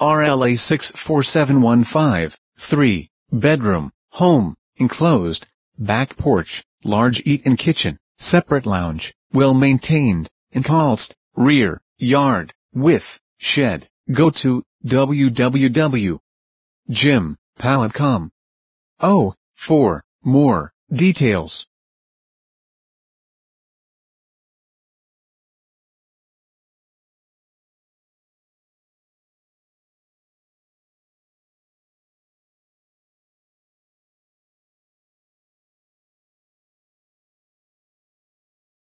RLA 64715, 3, bedroom, home, enclosed, back porch, large eat-in kitchen, separate lounge, well maintained, enclosed, rear, yard, with shed, go to, www. Jim, Pallant.com. Oh, for more details,